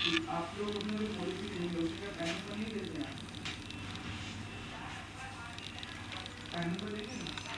आप लोग उसमें कोई पॉलिसी नहीं है, उसका टाइम पर तो नहीं देते हैं। टाइम पर तो देते हैं।